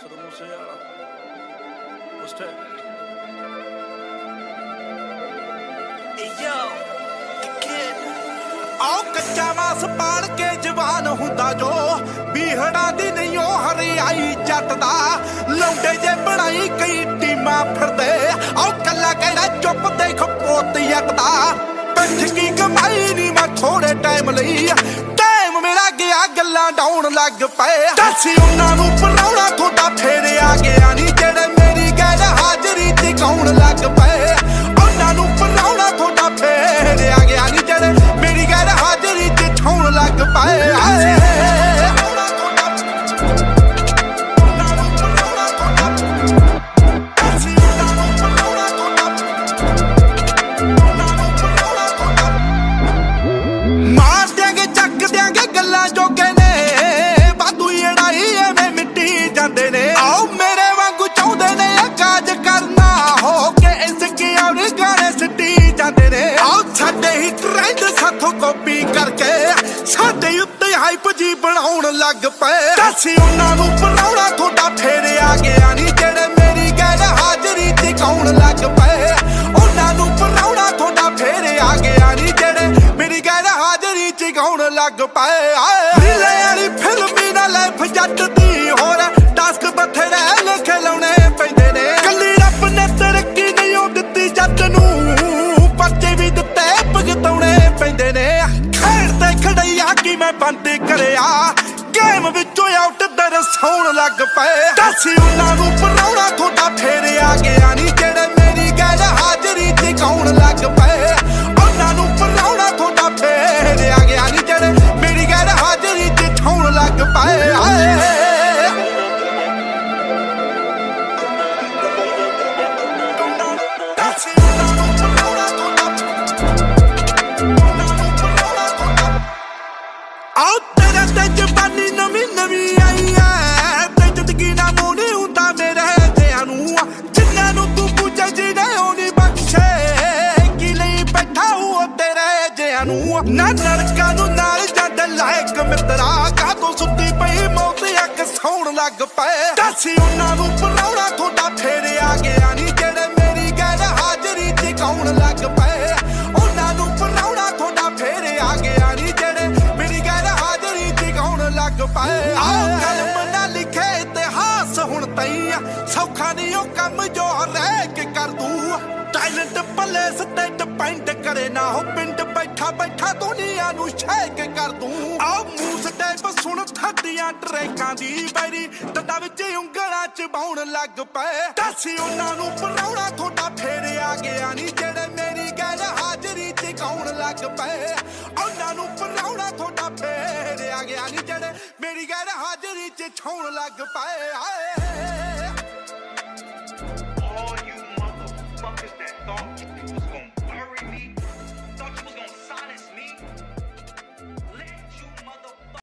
Mousse ਵਾਲਾ ਉਸ. ਆਓ ਕੱਚਾ ਮਾਸ ਪਾਣ ਕੇ ਜਵਾਨ ਹੁੰਦਾ ਜੋ। ਬੀਹੜਾ ਦੀ ਨਹੀਂ ਉਹ ਹਰਿਆਈ ਜੱਟ ਦਾ ਲੌਂਡੇ ਜੇ ਬਣਾਈ ਕਈ ਟੀਮਾਂ ਫਿਰਦੇ। ਆਓ ਕੱਲਾ ਕਹਿਣਾ ਚੁੱਪ ਦੇਖ ਪੋਤ ਜੱਟ ਦਾ ਪਿੱਠ ਕੀ ਕਮਾਈ ਨਹੀਂ ਮੈਂ ਥੋੜੇ ਟਾਈਮ ਲਈ। ਟਾਈਮ ਮੇਰਾ ਗਿਆ ਗੱਲਾਂ ਡਾਉਣ ਲੱਗ ਪਏ। ਦੱਸੀ ਉਹਨਾਂ ਨੂੰ ਕਾਪੀ ਕਰਕੇ ਸਾਡੇ ਉੱਤੇ ਹਾਈਪ ਜੀ ਬਣਾਉਣ ਲੱਗ ਪਏ। ਦੱਸੀ ਉਹਨਾਂ ਨੂੰ ਬਣਾਉਣਾ ਤੁਹਾਡਾ ਫੇਰ ਗਿਆ ਨਹੀਂ ਜਿਹੜੇ ਮੇਰੀ ਗੈਰ ਹਾਜ਼ਰੀ ਤੇ ਲੱਗ ਪਏ। ਉਹਨਾਂ ਨੂੰ ਬਣਾਉਣਾ ਤੁਹਾਡਾ ਫੇਰ ਆ ਗਿਆ ਨਹੀਂ ਜਿਹੜੇ ਮੇਰੀ ਗੈਰ ਹਾਜ਼ਰੀ ਚ ਲੱਗ ਪਏ। ਆਏ। ਵਾਲੀ ਫਿਲਮੀ ਨਾਲ ਲਾਈਫ ਜੱਟ ਬੰਦ ਕਰਿਆ। ਗੇਮ ਵਿੱਚੋਂ ਆਊਟ ਦਰਸਾਉਣ ਲੱਗ ਪਏ। ਦੱਸੀ ਉਹਨਾਂ ਨੂੰ ਪਰਾਉਣਾ ਥੋੜਾ ਫੇਰ ਆ ਗਿਆ ਨਾ ਨਰਕਾਂ ਨੂੰ ਨਾਲ ਜੱਟ ਲਾਇਕ ਮਿੱਤਰਾ? ਕਾ ਤੋਂ ਸੁੱਤੀ ਪਈ? ਮੌਤ ਅੱਖ ਸੌਣ ਲੱਗ ਪਏ। ਦੱਸੀ ਉਹਨਾਂ ਨੂੰ ਪਰਾਉਣਾ ਤੁਹਾਡਾ ਫੇਰ ਆ ਗਿਆ ਨਹੀਂ ਜਿਹੜੇ ਮੇਰੀ ਗੈਰ ਹਾਜ਼ਰੀ ਤੇ ਕੌਣ ਲੱਗ ਪਏ। ਉਹਨਾਂ ਨੂੰ ਪਰਾਉਣਾ ਤੁਹਾਡਾ ਫੇਰ ਆ ਗਿਆ ਨਹੀਂ ਜਿਹੜੇ ਮੇਰੀ ਗੈਰ ਹਾਜ਼ਰੀ ਤੇ ਕੌਣ ਲੱਗ ਪਏ। ਆਓ ਕਲਮ ਨਾ ਲਿਖੇ ਇਤਿਹਾਸ ਹੁਣ ਤਈ ਸੌਖਾ ਉਹ ਕੰਮ ਜੋ ਰਹਿ ਕੇ ਕਰ ਦੂ। ਟੈਲੈਂਟ ਪਲੇਸ ਤੇ ਡਿਪੈਂਡ ਕਰੇ ਨਾ ਹੋ ਪਿੰਡ ਬੈਠਾ ਬੈਠਾ ਦੁਨੀਆ ਨੂੰ ਛੇ ਕੇ ਕਰ ਦੂੰ। ਆਓ ਮੂਸ ਟੈਪ ਸੁਣ ਥੱਡੀਆਂ ਟਰੈਕਾਂ ਦੀ ਬੈਰੀ ਡੱਡਾ ਵਿੱਚ ਉਂਗਲਾਂ ਚ ਬਾਉਣ ਲੱਗ ਪਏ। ਦੱਸੀ ਉਹਨਾਂ ਨੂੰ ਪਰਾਉਣਾ ਤੁਹਾਡਾ ਫੇਰ ਆ ਗਿਆ ਨਹੀਂ ਜਿਹੜੇ ਮੇਰੀ ਗੱਲ ਹਾਜ਼ਰੀ ਚ ਗਾਉਣ ਲੱਗ ਪਏ। ਉਹਨਾਂ ਨੂੰ ਪਰਾਉਣਾ ਤੁਹਾਡਾ ਫੇਰ ਆ ਗਿਆ ਨਹੀਂ ਜਿਹੜੇ ਮੇਰੀ ਗੱਲ ਹਾਜ਼ਰੀ ਚ ਛਾਉਣ ਲੱਗ ਪਏ। ਆਏ